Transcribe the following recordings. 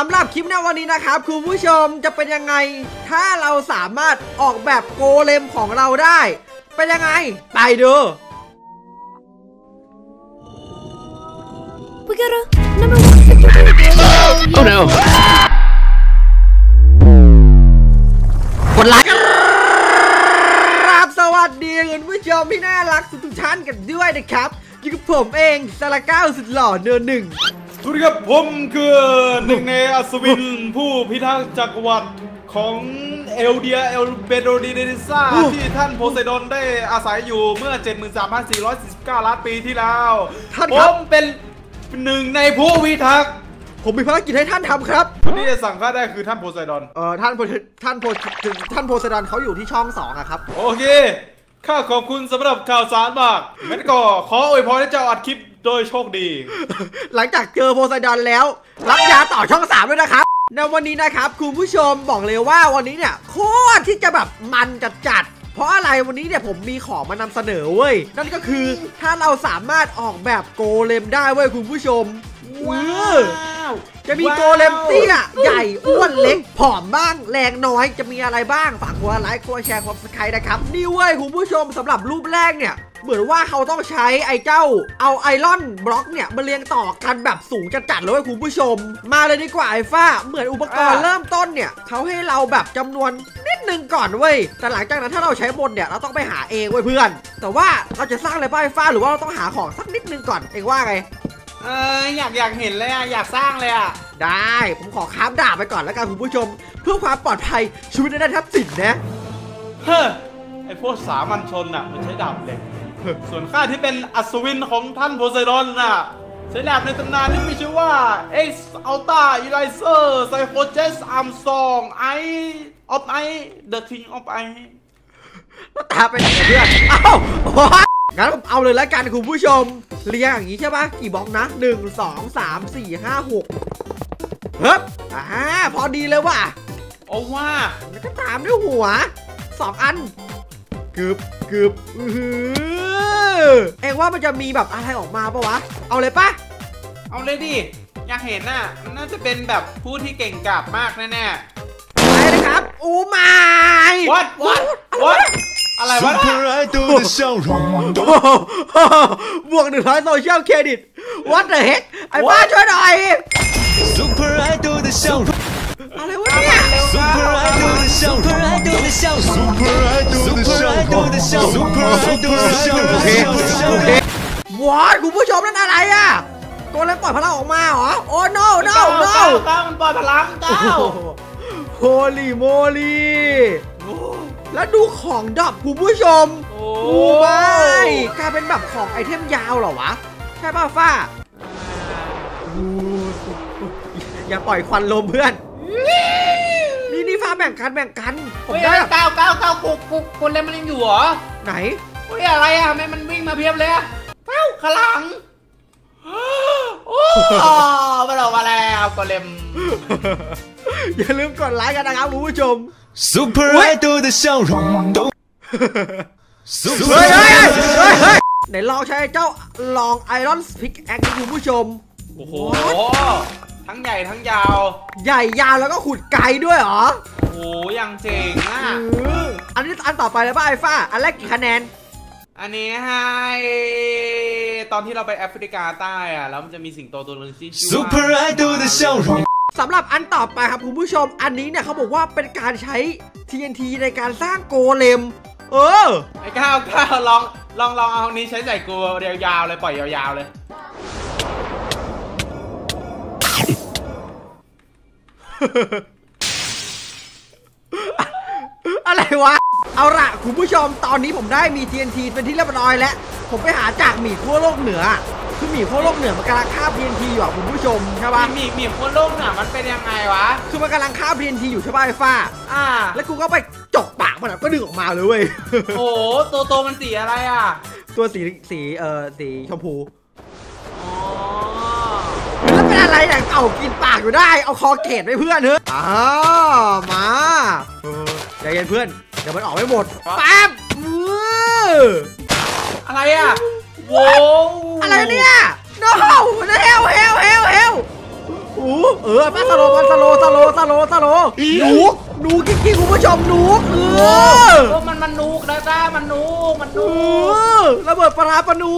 สำหรับคลิปในวันนี้นะครับคุณผู้ชมจะเป็นยังไง ถ้าเราสามารถออกแบบโกเลมของเราได้ เป็นยังไง ไปดู We got a number one victory video. Oh no! กดไลค์ครับสวัสดีคุณผู้ชมที่น่ารักทุกๆท่านกันด้วยนะครับอยู่กับผมเองสารก้าวสุดหล่อเนินหนึ่ง สวัสดีครับผมคือหนึ่งในอัศวินผู้พิทักษ์จักรวรรดิของเอลเดียเอลเบโดดีเดนิซ่าอู้ที่ท่านโพไซดอนได้อาศัยอยู่เมื่อ 73,449 ล้านปีที่แล้ว ท่านผครับมเป็นหนึ่งในผู้พิทักษ์ผมมีภารกิจให้ท่านทำครับ คนที่จะสั่งข้าได้คือท่านโพไซดอน เอ่อท่านโพท่านโพท่านโพไซดอนเขาอยู่ที่ช่องสองอะครับ โอเค ข้าขอบคุณสำหรับข่าวสารมากงั้นก็ขออวยพรให้เจ้าอัดคลิป โดยโชคดี หลังจากเจอโพไซดอนแล้ว รับยาต่อช่องสามด้วยนะครับในวันนี้นะครับคุณผู้ชมบอกเลยว่าวันนี้เนี่ยโคตรที่จะแบบมันจัดจัดๆเพราะอะไรวันนี้เนี่ยผมมีของมานำเสนอเว้ย นั่นก็คือถ้าเราสามารถออกแบบโกเลมได้เว้ยคุณผู้ชมว้าวจะมีโกเลมเตี้ยใหญ่อ้วนเล็กผอมบ้างแรงน้อยจะมีอะไรบ้างฝากกดไลค์กดแชร์กดสไครต์นะครับ นี่เว้ยคุณผู้ชมสำหรับรูปแรกเนี่ย เหมือนว่าเขาต้องใช้ไอ้เจ้า เอาไอรอนบล็อกเนี่ยมาเรียงต่อกันแบบสูงจัดๆเลยเว้ยคุณผู้ชม มาเลยดีกว่าไอ้ฟ้า เหมือนอุปกรณ์อะเริ่มต้นเนี่ยเขาให้เราแบบจำนวนนิดนึงก่อนเว้ย แต่หลังจากนั้นถ้าเราใช้บนเนี่ยเราต้องไปหาเองเว้ยเพื่อน แต่ว่าเราจะสร้างอะไรบ้างไอ้ฟ้าหรือว่าเราต้องหาของสักนิดนึงก่อนเองว่าไงเอออยากอยากเห็นเลยอะอยากสร้างเลยอะได้ผมขอค้ามดาบไปก่อนแล้วกันคุณผู้ชม เพื่อความปลอดภัยชีวิตในด้านทรัพย์สินนะเฮ้อไอพวกสามัญชนน่ะมันใช้ดาบเหล็ก ส่วนข้าที่เป็นอัศวินของท่านโพไซดอนน่ะใช้ดาบในตำนานที่มีชื่อว่า X Alta e l i z e r c y p h o g e s Armstrong I of I The King of I ตาเป็นไงเพื่อน เอ้าโอ้ยงั้นผมเอาเลยแล้วกันคุณผู้ชม เรียงอย่างนี้ใช่ปะกี่บล็อกนะหนึ่งสองสามสี่ห้าหกเฮ้ยอ่าพอดีเลยว่ะโอ้ว่าแล้วก็ตามด้วยหัวสองอันกึบกึบอื้อหื อเอ็งว่ามันจะมีแบบอะไรออกมาปะวะ เอาเลยปะ เอาเลยดิ อยากเห็นน่ะ มันน่าจะเป็นแบบผู้ที่เก่งกาจมากแน่ ไปเลยครับโอ้ไม่ ๆ What What What อะไรวะน่ะ Super Idol 的笑容都 โอ้โหบวกหนึ่งร้อยโซเชียลเครดิต What the heck ไอ้บ้าช่วยหน่อย Super Idol 的笑容 อะไรวะเนี่ย ，Super Idol 的笑容，Super Idol 的笑容，Super วอดคุณผู้ชมนั่นอะไรอะโกเลมปล่อยพลังออกมาเหรอ โอ้ no no ก้าว no ก้ต้าวมันปล่อยพลังก้าวโฮลี่โมลี่แล้วดูของดอบคุณผู้ชม โอ้ไม่กลายเป็นแบบของไอเทมยาวเหรอวะ ใช่ป่ะฟ้า อย่าปล่อยควันลมเพื่อน แบ่งกันแบ่งกัน ผม เฮ้ย ได้แบบ ก้าวก้าวก้าวกุกกุกคนเล่นมันยังอยู่เหรอ ไหน เฮ้ยอะไรอ่ะทำไมมันวิ่งมาเพียบเลยอะก้าวขางหลัง โอ้มาแล้วมาแล้วกอเลม อย่าลืมกดไลค์กันนะครับคุณผู้ชม Super Idol 的笑容都 Super เฮ้ยเฮ้ย Idol เฮ้ยเฮ้ยไหนลองใช้เจ้าลองไอรอนพิกแอคคุณผู้ชม โอ้โห ทั้งใหญ่ทั้งยาว ใหญ่ยาวแล้วก็ขุดไกลด้วยเหรอ โอ้โห ยังเจ๋งอ่ะ อืมอันนี้อันต่อไปเลยป่ะไอ้ฟ้า อันแรกกี่คะแนน อันนี้ให้ตอนที่เราไปแอฟริกาใต้อ่ะ แล้วมันจะมีสิงโตตัวหนึงที่ชื่อว่า Super Idol 的笑容 สำหรับอันต่อไปครับคุณผู้ชม อันนี้เนี่ยเขาบอกว่าเป็นการใช้ TNT ในการสร้างโกเลม เออ ไอ้ก้าวก้าวลองลองลองเอาอันนี้ใช้ใส่กูยาวๆเลยปล่อยยาวๆเลย อะไรวะ เอาละคุณผู้ชมตอนนี้ผมได้มี TNT เป็นที่เรียบร้อยแล้ว ผมไปหาจากหมีขั้วโลกเหนือ คือหมีขั้วโลกเหนือมันกำลังคาบ TNT อยู่อะคุณผู้ชมใช่ปะมีมีมีคนโลกน่ะมันเป็นยังไงวะ คือมันกำลังคาบ TNT อยู่ใช่ปะไอ้ฟ้า อ่า แล้วกูก็ไปจกปากมันอะก็ดึงออกมาเลยเว้ย โอ้โหตัวโตมันสีอะไรอะ ตัวสีสีเอ่อสีชมพู อ๋อ แล้วเป็นอะไรเนี่ยเก่ากินปากอยู่ได้ เอาคอเกตไว้เพื่อนเถอะอ้าวมาเออ ใจเย็นเพื่อน เดี๋ยวมันออกไม่หมดปั๊บมืออะไรอะโว้วอะไรเนี่ย no เฮลเฮลเฮลเฮลโอ้เออป้าสโลว์มันสโลว์สโลว์สโลว์สโลว์หนูหนูจริงๆคุณผู้ชมหนูเออโอ้มันมันนูกนะจ้ามันนูกมันเอนูกอระเบิดปลาร้าปะหนู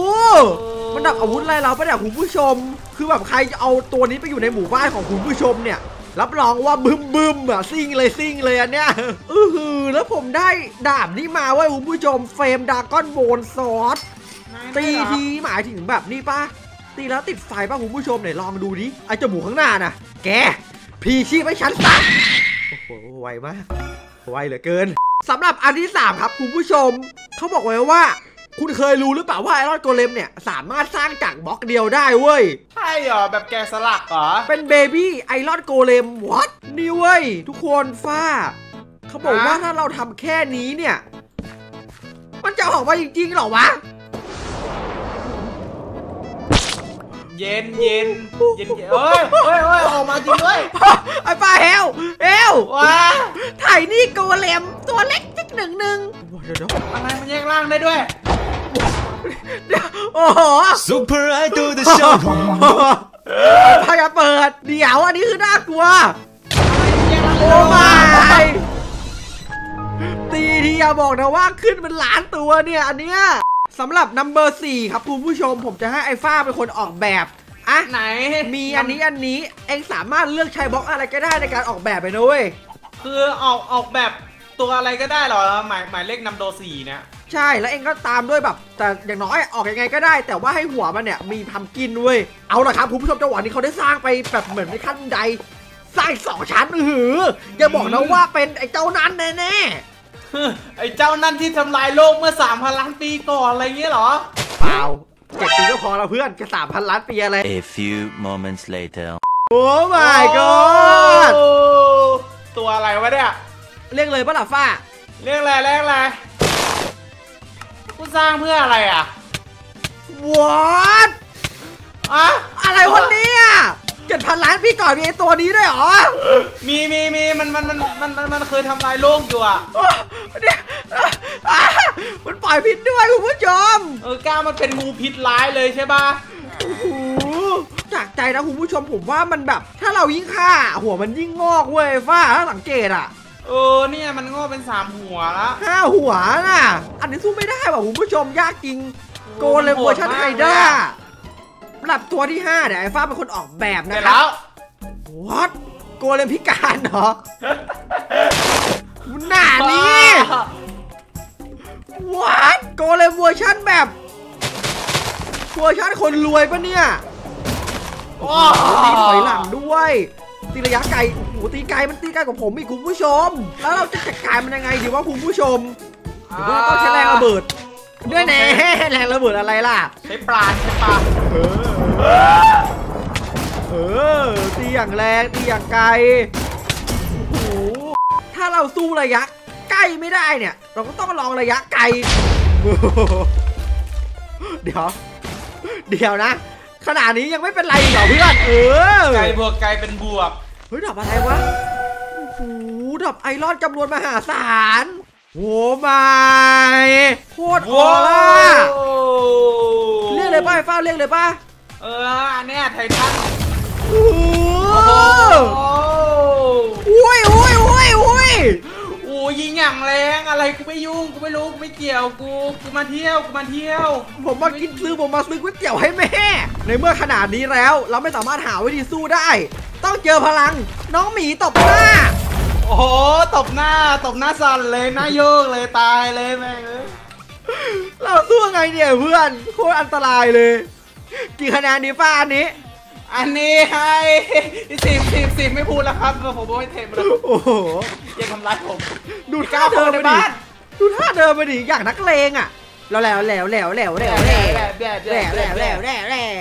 เออมันดับอาวุธอะไรเราปะเนี่ยคุณผู้ชม คือแบบใครจะเอาตัวนี้ไปอยู่ในหมู่บ้านของคุณผู้ชมเนี่ย รับรองว่าบึมบึมอะซิ่งเลยซิ่งเลยอันเนี้ยอือหือแล้วผมได้ดาบนี้มาเว้ยคุณผู้ชมเฟรมดากอนโบนซอสตีทีหมายถึงแบบนี้ปะตีแล้วติดไฟป่ะคุณผู้ชมไหนลองดูดิไอจมูกข้างหน้าน่ะ แก พีชีพให้ฉันซะโอ้โหไวมากไวเหลือเกินสำหรับอันที่ 3 ครับคุณผู้ชม เขาบอกไว้ว่า คุณเคยรู้หรือเปล่าว่าไอรอนโกเลมเนี่ย สามารถสร้างจากบล็อกเดียวได้เว้ย ใช่เหรอ แบบแกะสลักเหรอ เป็นเบบี้ไอรอนโกเลมวัดนี่เว้ย ทุกคนฟ้า เขาบอกว่าฮะถ้าเราทำแค่นี้เนี่ย มันจะออกมาจริงๆเหรอวะเย็นเย็นเย็นเย็นเอ้ยเอ้ยเอ้ยออกมาจริงด้วยไอ้ป้าเฮลเฮลว้าถ่ายนี่โกเลมตัวเล็กจิกหนึ่งหนึ่งเดี๋ยวเดี๋ยวอะไรมันแยกร่างได้ด้วยเดี๋ยว โอ้โห Super Idol The Show พาจะเปิด เดี๋ยวอันนี้คือน่ากลัว โอ้ไม่ตีที่อย่าบอกนะว่าขึ้นเป็นล้านตัวเนี่ยอันเนี้ยสำหรับนัมเบอร์สี่ครับคุณผู้ชมผมจะให้ไอ้ฟ้าเป็นคนออกแบบอะไหน มีอันนี้อันนี้เองสามารถเลือกใช้บล็อกอะไรก็ได้ในการออกแบบไปนุ้ยคือออกออกแบบตัวอะไรก็ได้หรอหมายหมายเลขนำโดสี่เนี่ย ใช่แล้วเองก็ตามด้วยแบบ แต่อย่างน้อยออกยังไงก็ได้ แต่ว่าให้หัวมันเนี่ยมีพัมกินเว้ยเอาละครับคุณผู้ชมจังหวะนี้เขาได้สร้างไปแบบเหมือนในขั้นใดสร้างอีกสองชั้นอือหืออย่าบอกนะว่าเป็นไอ้เจ้านั้นแน่ไอ้เจ้านั่นที่ทำลายโลกเมื่อ3 0 0 0ล้านปีก่อนอะไรเงี้ยเหรอๆเปล่าเจ็ดปีก็พอแล้วเพื่อนแค่สามพันล้านปีอะไร A few moments later. โอ้ my god โอ้ตัวอะไรวะเนี่ยเรียกเลยปะล่ะฟ้าเรียกอะไรเรียกอะไร กูสร้างเพื่ออะไรอะ what อะอะไรวะเนี่ยเจ็ดพันล้านปีก่อนมีไอ้ตัวนี้ด้วยเหรอมีมีมีมันมันมันมันมันมันเคยทำลายโลกอยู่อะเนี่ยอะมันปล่อยพิษด้วยคุณผู้ชมเออก้าวมันเป็นงูพิษร้ายเลยใช่ปะโอ้โหจากใจนะคุณผู้ชมผมว่ามันแบบ ถ้าเรายิ่งฆ่า หัวมันยิ่งงอกเว้ยฟ้าถ้าสังเกตอะ เออเนี่ยมันงอกเป็นสามหัวละห้าหัวน่ะ อันนี้สู้ไม่ได้ว่ะคุณผู้ชมยากจริง golem เวอร์ชัน Hydraระดับตัวที่5เนี่ยไอ้ฟ้าเป็นคนออกแบบเสร็นะจครัแล้บว what โกเลมพิการเหรอหน้านี้ what โกเลมเวอร์ชันแบบเวอร์ชันคนรวยปะเนี่ยว้าตีถอยหลังด้วยตีระยะไกลโอ้โหตีไกลมันตีไกลกว่าผมอีกคุณผู้ชม แล้วเราจะจัดการมันยังไงดีว่าคุณผู้ชมหรือว่าต้องใช้แรงระเบิด ด้วยแน่แรงระเบิดอะไรล่ะ ใช้ปลาใช้ปลาเออ ตีอย่างแรงตีอย่างไกล โอ้โห ถ้าเราสู้ระยะใกล้ไม่ได้เนี่ย เราก็ต้องลองระยะไกลโอ้โหเดี๋ยว เดี๋ยวนะ ขนาดนี้ยังไม่เป็นไรอีกเหรอเพื่อน เออ ไก่บวกไก่เป็นบวก เฮ้ยดอกอะไรวะโอ้โหดอกไอรอนจำนวนมหาศาลโอ้ไม่โคตรออร่าเรียกเลยป่ะไอ้ฟ้าเรียกเลยป่ะเอออันเนี้ยไททันโอ้โหโอ้อุ้ย กูไม่ยุ่งกูไม่รู้กูไม่เกี่ยวกูกูมาเที่ยวกูมาเที่ยว ผมมากินซื้อผมมาซื้อก๋วยเตี๋ยวให้แม่ ในเมื่อขนาดนี้แล้วเราไม่สามารถหาวิธีสู้ได้ ต้องเจอพลัง น้องหมีตบหน้า โอ้โหตบหน้าตบหน้าสั่นเลยหน้าโยกเลยตายเลยแม่งเอ้ยเราสู้ยังไงเนี่ยเพื่อนโคตรอันตรายเลย กี่คะแนนดีฟ้าอันนี้ อันนี้ให้สิบสิบสิบไม่พูดแล้วครับผมไม่เทมแล้วโอ้โหอย่าทำร้ายผมดูท่าเดินไปดิดูท่าเดินไปดิอย่างนักเลงอะแล้วแล้วแล้วแล้วแล้วแล้วแล้วแล้วแล้วแล้วแล้วแล้วแล้ว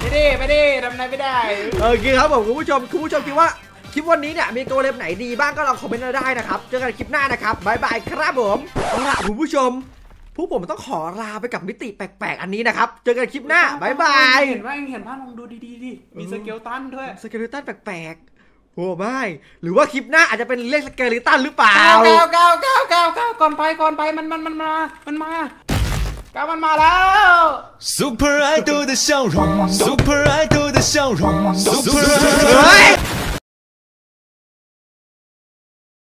ไม่ได้ไม่ได้ทำอะไรไม่ได้โอเคครับผมคุณผู้ชมคุณผู้ชมคิดว่าคลิปวันนี้เนี่ยมี golem ไหนดีบ้างก็ลองคอมเมนต์มาได้นะครับเจอกันคลิปหน้านะครับ bye bye ครับผมเอาล่ะคุณผู้ชม พวกผมต้องขอลาไปกับมิติแปลกๆ อันนี้นะครับ เจอกันคลิปหน้าบายบาย เห็นว่าเห็นภาพลองดูดีๆดิมีสเกลตันด้วย สเกลิตันแปลกๆโอ้ไม่หรือว่าคลิปหน้าอาจจะเป็นเรื่องสเกลิตันหรือเปล่า ก้าวก้าวก้าวก้าวก้าวก้าวก่อนไปก่อนไปมันมันมันมา มันมา การมันมาแล้ว Super Idol 的笑容，Super Idol 的笑容，Super เฮ้ย Idol。